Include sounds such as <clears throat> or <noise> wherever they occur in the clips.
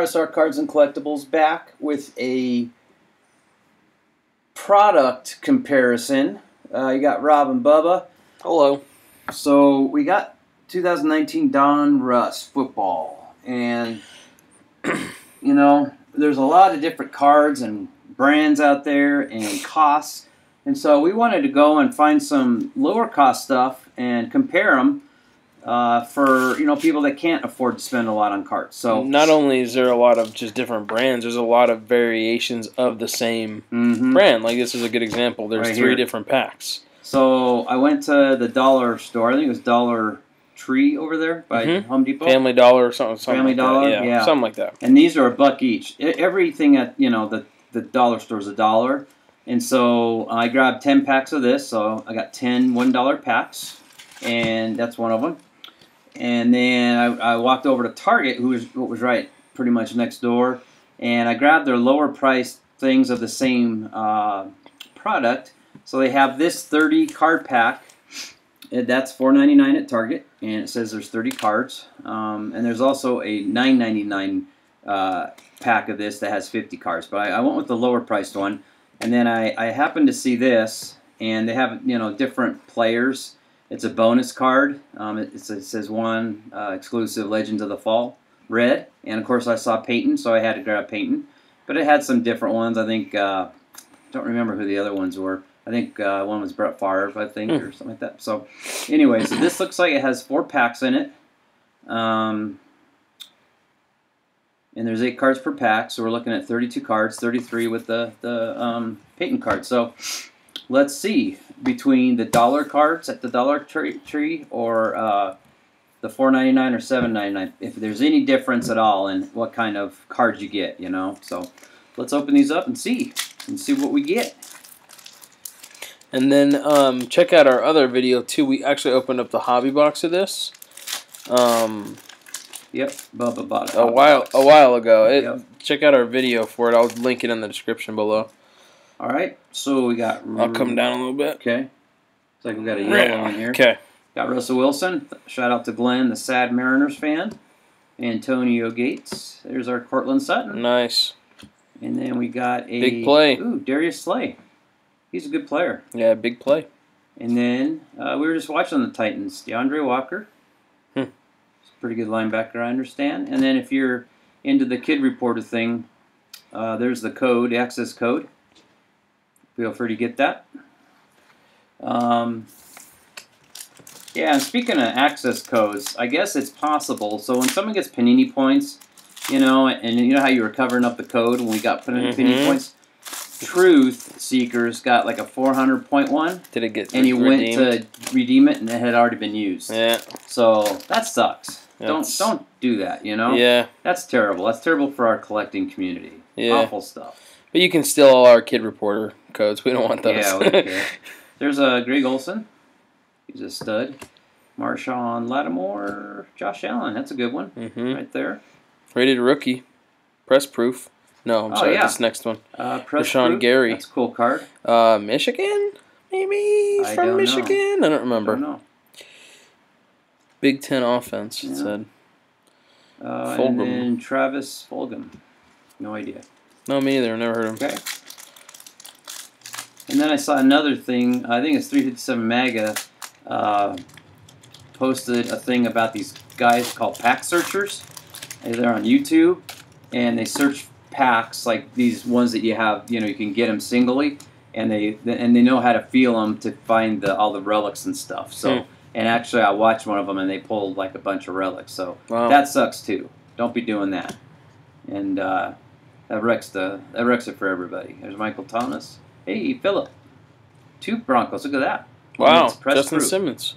RSR Cards and Collectibles back with a product comparison. Uh, you got Rob and Bubba. Hello. So we got 2019 Donruss football, and <clears throat> you know there's a lot of different cards and brands out there and costs, and so we wanted to go and find some lower cost stuff and compare them uh, for you know people that can't afford to spend a lot on cards. So not only is there a lot of just different brands, there's a lot of variations of the same mhm. brand. Like this is a good example. There's Right three here. different packs. So I went to the dollar store. I think it was Dollar Tree over there by Mhm. Home Depot. Family Dollar or something. something Family like Dollar? That. Yeah, Yeah. something like that. and these are a buck each. Everything at you know the the dollar store is a dollar, and so I grabbed ten packs of this. So I got 10 one dollar packs, and that's one of them. And then I, I walked over to Target, who was what was right pretty much next door, and I grabbed their lower priced things of the same uh, product. So they have this thirty card pack. That's four ninety nine at Target, and it says there's thirty cards. Um, and there's also a nine ninety nine uh, pack of this that has 50 cards. But I, I went with the lower priced one. And then I, I happened to see this, and they have you know different players. It's a bonus card. Um, it, it says one uh, exclusive Legends of the Fall red, and of course I saw Peyton, so I had to grab Peyton. But it had some different ones. I think uh, don't remember who the other ones were. I think uh, one was Brett Favre, I think, Hmm. or something like that. So anyway, so this looks like it has four packs in it. Um, and there's eight cards per pack, so we're looking at 32 cards, 33 with the the um, Peyton card. So let's see between the dollar cards at the Dollar Tree, tree or uh, the 4.99 or 7.99, if there's any difference at all in what kind of cards you get, you know. So let's open these up and see and see what we get. And then um, check out our other video too. We actually opened up the hobby box of this. Um, Yep, Bubba bought it a while a while ago. It, Yep. Check out our video for it. I'll link it in the description below. All right, so we got. I'll come down a little bit. Okay, looks like we got a yellow in here. Okay. Got Russell Wilson. Shout out to Glenn, the sad Mariners fan. Antonio Gates. There's our Courtland Sutton. Nice. And then we got a Big play. Ooh, Darius Slay. He's a good player. Yeah, big play. And then uh, we were just watching the Titans. D'Andre Walker. Hmm. He's a pretty good linebacker, I understand. And then if you're into the kid reporter thing, uh, there's the code, access code. Feel free to get that. Um, yeah, and speaking of access codes, I guess it's possible. So when someone gets Panini points, you know, and you know how you were covering up the code when we got Panini, Panini Mhm. points? Truth Seekers got like a 400 point one, Did it get and he redeemed? went to redeem it, and it had already been used. Yeah. So that sucks. That's- Don't don't do that. You know. Yeah. That's terrible. That's terrible for our collecting community. Yeah. Awful stuff. But you can steal all our kid reporter codes. We don't want those. Yeah, we don't care. There's a uh, Greg Olsen. He's a stud. Marshon Lattimore, Josh Allen. That's a good one hmm right there. Rated rookie. Press proof. No, I'm Oh, sorry. yeah. This next one. Uh, Press Rashan Group, Gary. That's a cool card. Uh, Michigan? Maybe I from don't know. Michigan. I don't remember. Don't know. Big Ten offense. It said. Uh, Fulgham. and Travis Fulgham. No idea. No, me either. Never heard of him. Okay. And then I saw another thing. I think it's 357 MAGA uh, posted a thing about these guys called pack searchers. They're on YouTube, and they search packs like these ones that you have. You know, you can get them singly, and they and they know how to feel them to find the all the relics and stuff. So. Hmm. And actually, I watched one of them, and they pulled like a bunch of relics. So Wow. that sucks too. Don't be doing that. And uh, that wrecks the that wrecks it for everybody. There's Michael Thomas. Hey, Phillip. Two Broncos. Look at that. wow. Justin proof. Simmons.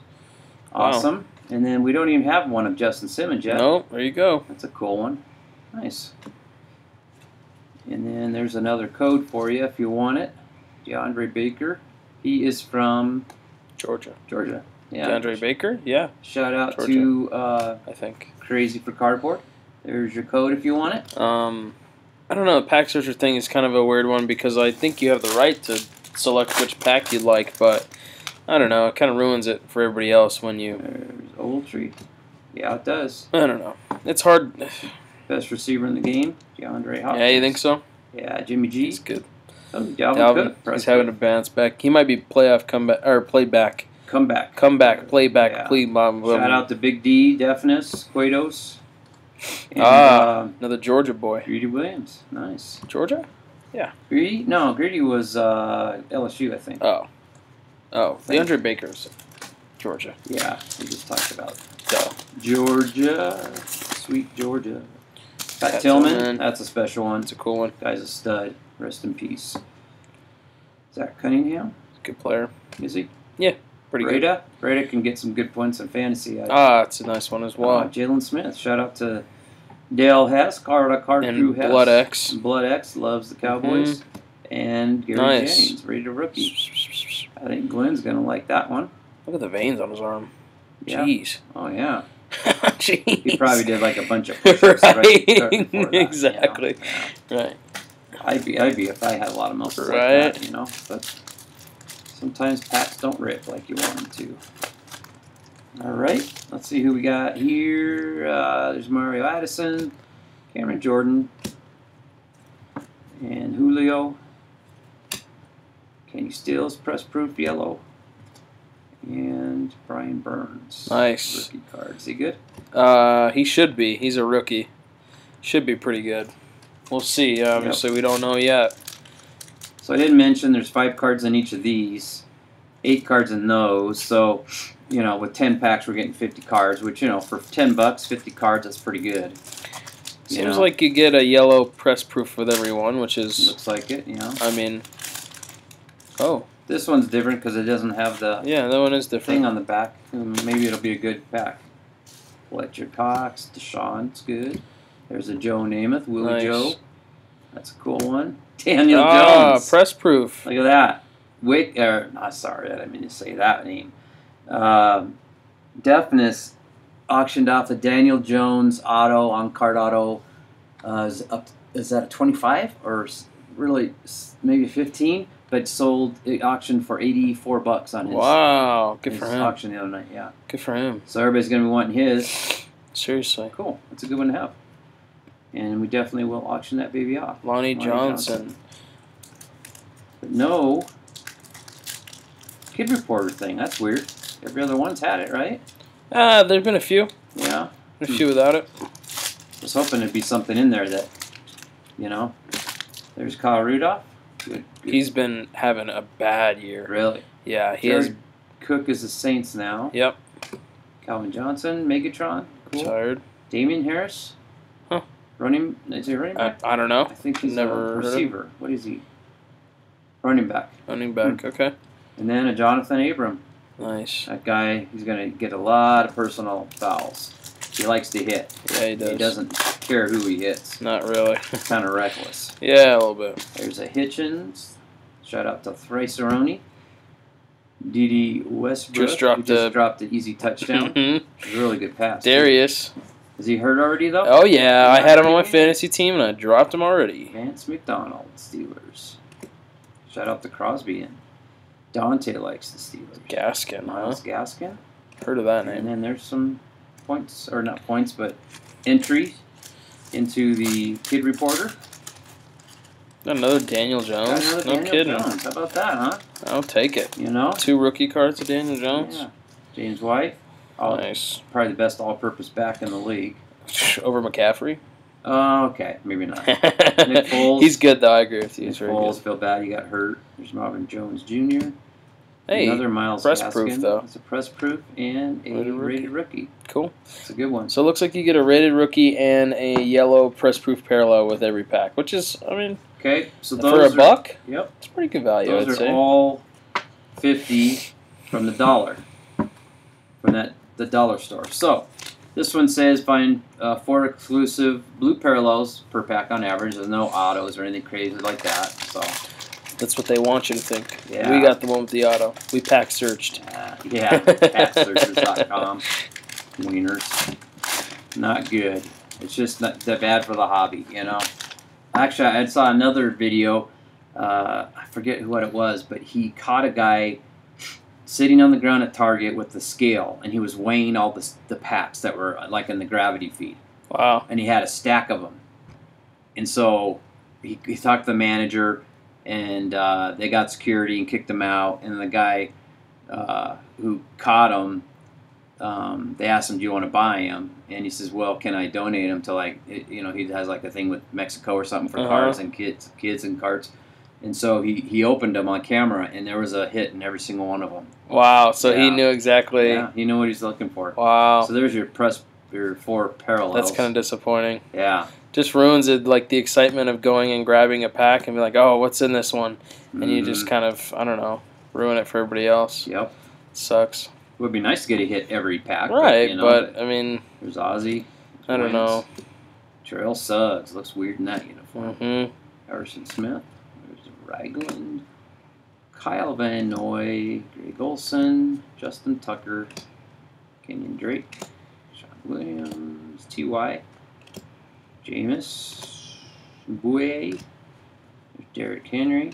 Wow. Awesome. And then we don't even have one of Justin Simmons yet. No, there you go. That's a cool one. Nice. And then there's another code for you if you want it. DeAndre Baker. He is from Georgia. Georgia. Yeah. DeAndre Baker? Yeah, Shout out to uh, I think. Crazy for Cardboard. There's your code if you want it. Um, I don't know. The pack searcher thing is kind of a weird one because I think you have the right to select which pack you'd like, but I don't know. It kind of ruins it for everybody else when you. There's Old Tree. Yeah, it does. I don't know. It's hard. <sighs> best receiver in the game, DeAndre Hopkins. Yeah, you think so? Yeah, Jimmy G. He's good. Oh, Dalvin, Dalvin, Cook. he's having a bounce back. He might be playoff comeback or playback, comeback. comeback, playback, Yeah. play. Blah, Shout out to Big D, Deafness, Quados. And, Ah. uh, Another Georgia boy. Greedy Williams. Nice. Georgia? Yeah. Greedy? No, Greedy was uh, LSU, I think. Oh, oh, Thank- DeAndre Baker's Georgia. Yeah, we just talked about Duh. Georgia. Sweet Georgia. Pat, Pat Tillman. Tillman. That's a special one. It's a cool one. Guy's a stud. Rest in peace. Zach Cunningham. Good player. Is he? Pretty good. Breida. Breida can get some good points in fantasy. I, Ah, it's a nice one as uh, well. Jaylon Smith. Shout out to Dale Hess, Colorado Card Crew and Hess. Blood X. Blood X loves the Cowboys. And Gary Nice. Jennings, ready to rookie. <laughs> I think Glenn's gonna like that one. Look at the veins on his arm. Yeah. Jeez. Oh yeah. <laughs> Jeez. He probably did like a bunch of <laughs> push-ups right, Right. that, Exactly. you know? Right. I'd be, I'd be if I had a lot of muscles like Right. that, you know. But sometimes packs don't rip like you want them to. All right, let's see who we got here. Uh, there's Mario Addison, Cameron Jordan, and Julio. Kenny Stills, press proof yellow, and Brian Burns. Nice. Rookie card. Is he good? Uh, he should be. He's a rookie. Should be pretty good. We'll see. Obviously, we don't know yet. So I didn't mention there's five cards in each of these, eight cards in those. So, you know, with ten packs, we're getting fifty cards, which you know, for ten bucks, fifty cards, that's pretty good. You Seems know, like you get a yellow press proof with every one, which is, looks like it. You know, I mean, oh this one's different because it doesn't have the yeah, that one is different. thing on the back. Mm, Maybe it'll be a good pack. Fletcher Cox, Deshaun's good. There's a Joe Namath, Willie Nice. Joe. That's a cool one. Daniel Ah, Jones. press proof. Look at that. Wick, er, not sorry, I didn't mean to say that name. Um, Deafness auctioned off the Daniel Jones auto on card auto. Uh, is up? Is that a twenty-five or really maybe fifteen? But sold it auctioned for eighty-four bucks on his, Wow, good his for him. auction the other night. Yeah, Good for him. so everybody's gonna be wanting his. Seriously, Cool, that's a good one to have. And we definitely will auction that baby off. Lonnie Lonnie Johnson. But no kid reporter thing. That's weird. Every other one's had it, right? Ah, there's been a few. Yeah. A few without it. I was hoping there'd be something in there that, you know. There's Kyle Rudolph. Good. good. He's been having a bad year. really. Yeah, he has. Jared Cook is the Saints now. Yep, Calvin Johnson, Megatron. Cool. tired. Damien Harris. Running. Is he running I, back? I don't know. I think he's never a heard of him. receiver. What is he? Running back. Running back. Hmm. Okay, And then a Johnathan Abram. nice. That guy, he's going to get a lot of personal fouls. He likes to hit. Yeah, he does. He doesn't care who he hits. Not really. Kind of reckless. <laughs> yeah, a little bit. There's a Hitchens. Shout out to Thriceroni. Dede Westbrook. Just dropped just a- dropped an easy touchdown. <laughs> Mhm. really good pass. too. Is he hurt already though? Oh yeah, I had him on my fantasy team and I dropped him already. Vance McDonald, Steelers. Shout out to Crosby and Dante likes the Steelers. Gaskin, huh? Myles Gaskin. Heard of that And name? then there's some points, or not points, but entry into the Kid Reporter. Another Daniel Jones. another No Daniel kidding. Jones. How about that, huh? I'll take it. You know? Two rookie cards of Daniel Jones. Yeah. James White. All, Nice. Probably the best all-purpose back in the league. <laughs> Over McCaffrey. Oh, okay. Maybe not. <laughs> Foles. He's good though. I agree with you. Nick He's very Foles, good. feel bad he got hurt. There's Marvin Jones Jr. Hey, Another Myles press Gaskin. proof, though. It's a press proof and a Rated rookie. rated rookie. cool. It's a good one. So it looks like you get a rated rookie and a yellow press proof parallel with every pack, which is, I mean, Okay, so for a are, buck, Yep. it's pretty good value. Those I'd are say. all fifty from the dollar from that the dollar store. So this one says find uh, four exclusive blue parallels per pack on average. There's no autos or anything crazy like that. So That's what they want you to think. Yeah. We got the one with the auto. We pack searched. uh, yeah, catsearchers.com <laughs> wieners, not good. It's just not that bad for the hobby, you know. Actually, I saw another video. Uh, I forget what it was, but he caught a guy sitting on the ground at Target with the scale, and he was weighing all the the packs that were like in the gravity feed. Wow. and he had a stack of them. And so he, he talked to the manager, and uh, they got security and kicked him out. And the guy uh, who caught him, um, they asked him, "Do you want to buy him?" And he says, "Well, can I donate him to like it- you know he has like a thing with Mexico or something for Uh-huh. cars and kids, kids and carts." And so he, he opened them on camera, and there was a hit in every single one of them. Wow. So he knew exactly. Yeah, he knew what he's looking for. Wow. So there's your press, your four parallels. That's kind of disappointing. yeah. Just ruins it, like the excitement of going and grabbing a pack and be like, oh, what's in this one? And you just Mhm. kind of, I don't know, ruin it for everybody else. Yep. Sucks. It Would be nice to get a hit every pack. right, But, you know, but I mean, there's Ozzy. I don't know. Terrell Suggs looks weird in that uniform. hmm Harrison Smith. Ragland. Kyle Van Noy. Greg Olsen. Justin Tucker. Kenyon Drake. Sean Williams. T.Y. Jameis. Bouye. Derrick Henry.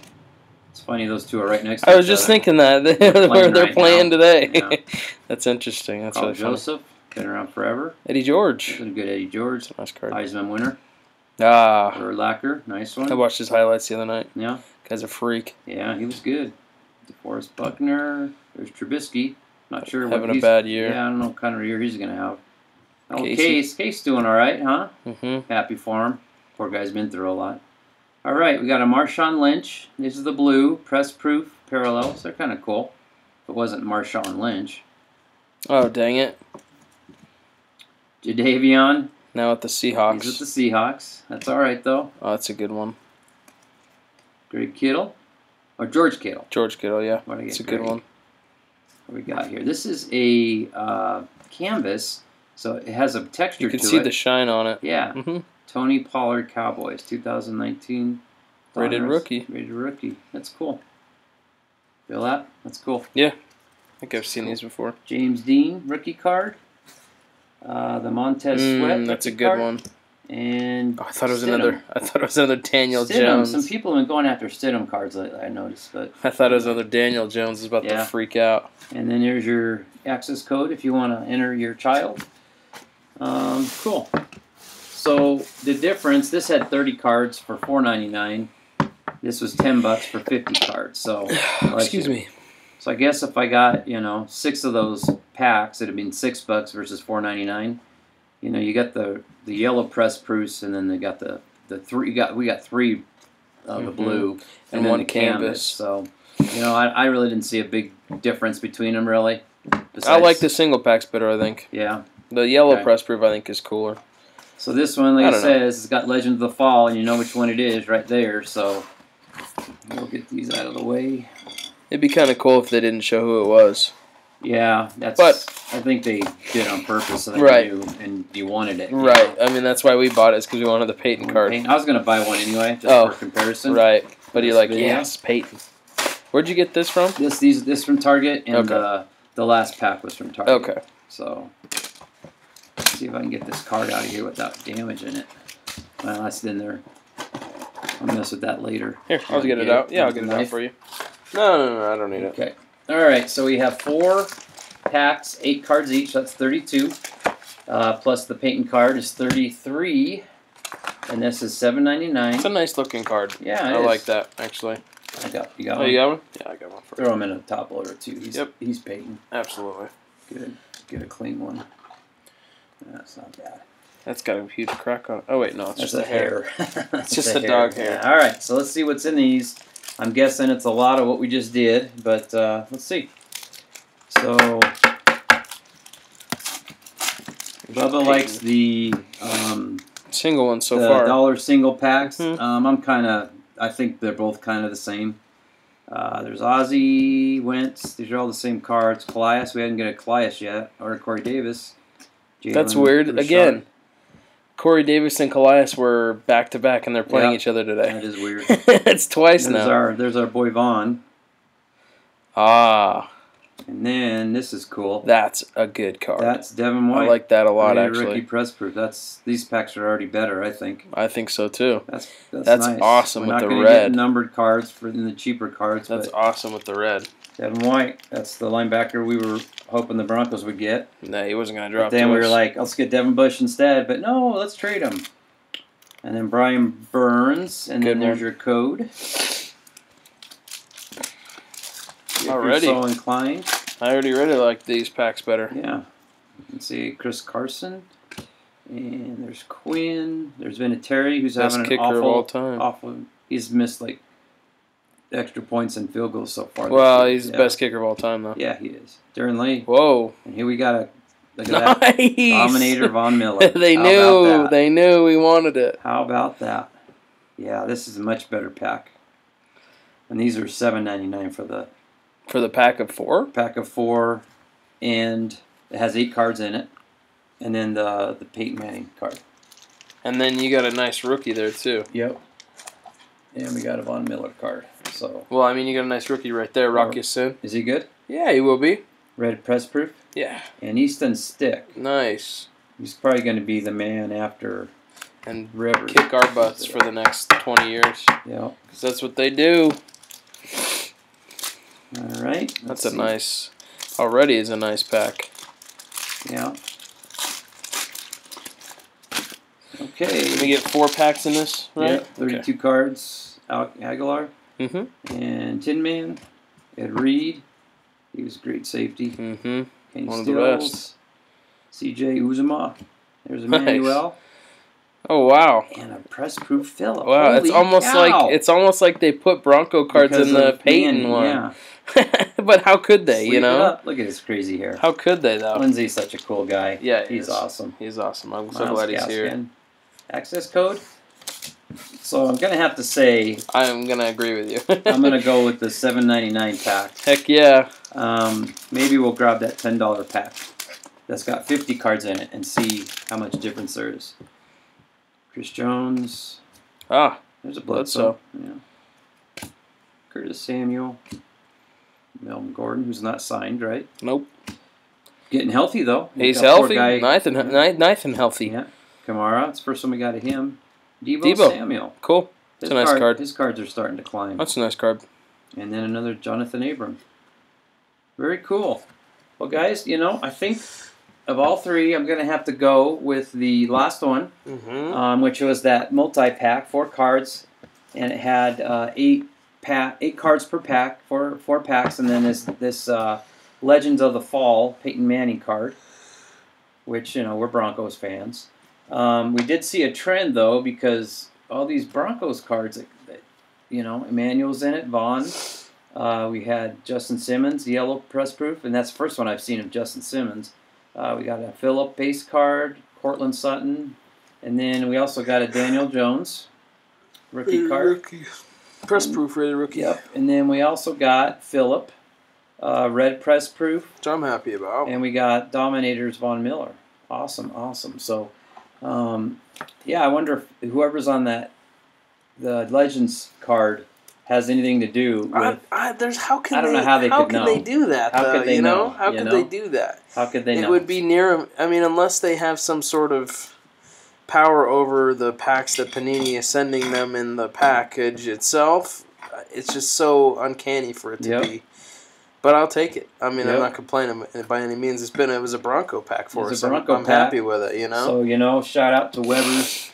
It's funny those two are right next to each other. I was just other. thinking that <laughs> They're they're, playing they're right playing today. Yeah. <laughs> That's interesting. That's Karl really funny. Joseph. Been around forever. Eddie George. Been a good Eddie George. That's nice card. Heisman winner. Ah, Urlacher. Nice one. I watched his highlights the other night. Yeah. Guy's a freak. Yeah, he was good. DeForest Buckner. There's Trubisky. Not sure what Having a bad year. Yeah, I don't know what kind of year he's gonna have. Oh, Casey. Case. Case doing all right, huh? Mm-hmm. Happy for him. Poor guy's been through a lot. All right, we got a Marshawn Lynch. This is the blue press proof parallels. They're kind of cool. If it wasn't Marshawn Lynch, Oh, dang it. Jadeveon. Now with the Seahawks. He's with the Seahawks. That's all right though. oh, that's a good one. Greg Kittle, or George Kittle. George Kittle, yeah. It's a get, good one. What we got here? This is a uh, canvas, so it has a texture You can see it. the shine on it. yeah, hmm Tony Pollard Cowboys, 2019. Rated Donruss. rookie. Rated rookie. That's cool. Feel that? That's cool. Yeah. I think I've seen these before. James Dean rookie card. Uh, the Montez Sweat. Mm, that's a good card. one. And Oh, I thought it was Stidham. another. I thought it was another Daniel Stidham. Jones. Some people have been going after Stidham cards lately. I noticed, but I thought it was another Daniel Jones. Is about Yeah. to freak out. And then there's your access code if you want to enter your child. Um, cool. So the difference, this had 30 cards for 4.99. This was 10 bucks for 50 cards. So <sighs> Excuse you. me. So I guess if I got you know six of those packs, it'd have been six bucks versus 4.99. You know, you got the the yellow press proofs, and then they got the the three. You got we got three of the Mhm. blue and, And then one the canvas. canvas. So you know, I, I really didn't see a big difference between them really. I like the single packs better. I think Yeah. the yellow Okay. press proof I think is cooler. So this one, like I I, it's got Legend of the Fall, and you know which one it is right there. So we'll get these out of the way. It'd be kind of cool if they didn't show who it was. Yeah, that's. But- I think they did on purpose, so Right. knew, and you wanted it. you Right. know. I mean that's why we bought it is because we wanted the Peyton card. I was gonna buy one anyway, just Oh, for comparison. Right. But you're like, video. yes, Peyton. Where'd you get this from? This these this from Target, and Okay. the the last pack was from Target. Okay. So see if I can get this card out of here without damaging it. Well, that's in there. I'll mess with that later. Here, I'll get it out. Yeah, I'll get it out for you. No, no, no, I don't need it. Okay. All right. So we have four packs, eight cards each. That's thirty-two. Uh, plus the Peyton card is thirty-three, and this is seven ninety-nine. It's a nice looking card. Yeah, I is. like that actually. I got you got Oh, one. you got one? Yeah, I got one for. Throw him in a top loader too. He's Yep. he's Peyton. Absolutely. Good. Get a clean one. That's not bad. That's got a huge crack on it. Oh wait, no, it's That's just a the hair. <laughs> It's just a dog hair. All right, so let's see what's in these. I'm guessing it's a lot of what we just did, but uh, let's see. So, Bubba likes the um, Single one so the far. dollar single packs. Mhm. Um, I'm kind of, I think they're both kind of the same. Uh, there's Ozzy, Wentz. These are all the same cards. Calais, we haven't got a Calais yet, or Corey Davis. That's weird. Again, Corey Davis and Calais were back to back, and they're playing Yeah. each other today. that is weird. <laughs> it's twice There's now. our there's our boy Von, Ah, and then this is cool. that's a good card. That's Devin White. I like that a lot, Rated Rookie actually. press proof. That's these packs are already better. I think I think so too. that's that's, That's nice. awesome We're with not the red. Get numbered cards for in the cheaper cards. That's awesome with the red. Devin White. That's the linebacker we were hoping the Broncos would get. No, he wasn't gonna But drop. then to we were like, let's get Devin Bush instead. But no, let's trade him. And then Brian Burns, and then Good there's one. your code. If you're so inclined. I already really like these packs better. Yeah. Let's see, Chris Carson. And there's Quinn. There's Vinatieri, who's Best having an kicker awful, of all time. awful. He's missed like extra points and field goals so far. Well, he's the best kicker of all time, though. Yeah, he is. Darron Lee. Whoa! And here we got a look at that. Nice. Dominator Von <laughs> Miller. they How knew. that? They knew we wanted it. How about that? Yeah, this is a much better pack. And these are seven ninety nine for the For the pack of four. pack of four, and it has eight cards in it, and then the the Peyton Manning card. And then you got a nice rookie there too. Yep. And we got a Von Miller card. So Well, I mean, you got a nice rookie right there, Rocky oh. Sin. is he good? Yeah, he will be. Red press proof Yeah, and Easton Stick. nice. He's probably going to be the man after And Rivers. kick our butts for the next twenty years, Yeah. because that's what they do. All right. That's a see. nice. Already is a nice pack. Yeah. Let Okay. me get four packs in this, right? Yep, 32 cards. Alec Aguilar Mm-hmm. and Tin Man. Ed Reed. He was a great safety. Mm-hmm. One of the Stills. CJ Uzomah. There's <laughs> Emmanuel. Oh wow. And a press proof Phillip. Wow, it's almost cow. like it's almost like they put Bronco cards Because in the Peyton one. Yeah. <laughs> but how could they? Sleep you know? Look at his crazy hair. How could they though? Lindsay's such a cool guy. Yeah, he he's is. awesome. He's awesome. I'm so Miles glad he's here. Access code. So I'm gonna have to say I'm gonna agree with you. <laughs> I'm gonna go <laughs> with the 7.99 pack. Heck yeah. Um, maybe we'll grab that ten dollar pack that's got 50 cards in it and see how much difference there is. Chris Jones. Ah, There's a Bledsoe. Bledsoe. Yeah. Curtis Samuel. Melvin Gordon, who's not signed, right? nope. Getting healthy though. He's, He's healthy. Nice and ni- nice and healthy. Yeah. Kamara. It's the first one we got of him. Deebo, Deebo. Samuel. Cool. His It's a nice card. His cards are starting to climb. That's a nice card. And then another Johnathan Abram. Very cool. Well, guys, you know, I think of all three, I'm going to have to go with the last one, Mm-hmm. um, which was that multi pack, four cards, and it had uh, eight pack, eight cards per pack, four four packs, and then this this uh, Legends of the Fall Peyton Manning card, which you know we're Broncos fans. Um, we did see a trend though because all these Broncos cards, that, that, you know, Emmanuel's in it, Von. Uh, we had Justin Simmons, yellow press proof, and that's the first one I've seen of Justin Simmons. Uh, we got a Phillip base card, Courtland Sutton, and then we also got a Daniel Jones rookie card. Press proof rated rookie. Yep. And then we also got Phillip, uh, red press proof, Which I'm happy about. and we got Dominators Von Miller. Awesome, awesome. So, um, yeah, I wonder if whoever's on that the Legends card has anything to do with I, I, there's how can I don't they, know how they could can know. they do that How though? could they you know? know, how could know? they do that? how could they it know? would be near. I mean, unless they have some sort of power over the packs that Panini is sending them in the package itself. It's just so uncanny for it to Yep. be. But I'll take it. I mean, Yep. I'm not complaining by any means. It's been it was a Bronco pack for us. a I'm- Bronco I'm, pack. happy with it. You know. So you know, shout out to Weber's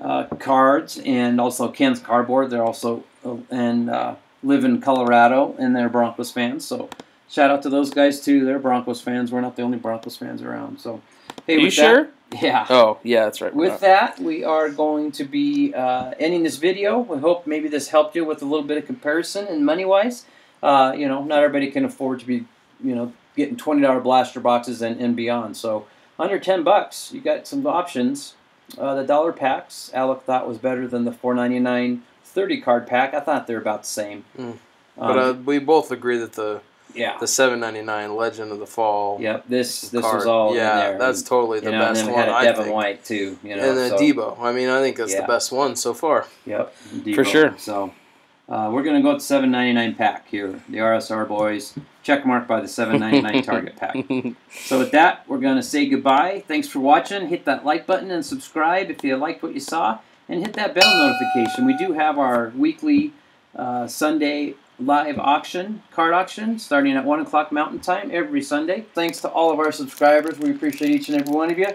uh, cards and also Ken's cardboard. They're also and uh, live in Colorado and they're Broncos fans. So shout out to those guys too. They're Broncos fans. We're not the only Broncos fans around. So hey, Are you sure? That, yeah. Oh yeah, that's right. With that, we are going to be uh, ending this video. We hope maybe this helped you with a little bit of comparison and money wise. Uh, you know, not everybody can afford to be, you know, getting twenty dollar blaster boxes and, and beyond. So under ten bucks, you got some options. Uh, the dollar packs, Alec thought was better than the four ninety nine 30 card pack. I thought they're about the same. Mm. Um, but uh, we both agree that the yeah, the 7.99 Legend of the Fall. yep. This this card, was all yeah, in there. that's totally the you know, best and then we one. had a I Devin think. White too. You know, and then so- Deebo. I mean, I think that's Yeah. the best one so far. Yep, For sure. So uh, we're gonna go with seven ninety nine pack here. The RSR boys check mark by the seven ninety nine <laughs> target pack. <laughs> So with that, we're gonna say goodbye. Thanks for watching. Hit that like button and subscribe if you liked what you saw, and hit that bell notification. We do have our weekly uh, Sunday live auction, card auction, starting at 1 o'clock Mountain Time every Sunday. Thanks to all of our subscribers. We appreciate each and every one of you.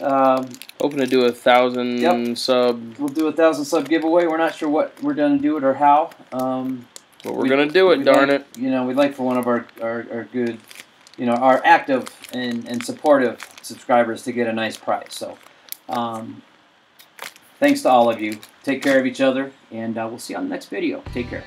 Um, Hoping to do a thousand Yep. sub, we'll do a thousand sub giveaway. We're not sure what we're going to do it or how. Um, but we're we- gonna do it. Darn like- it! You know, we'd like for one of our, our, our good, you know, our active and, and supportive subscribers to get a nice prize. So, um, thanks to all of you. Take care of each other, and uh, we'll see you on the next video. Take care.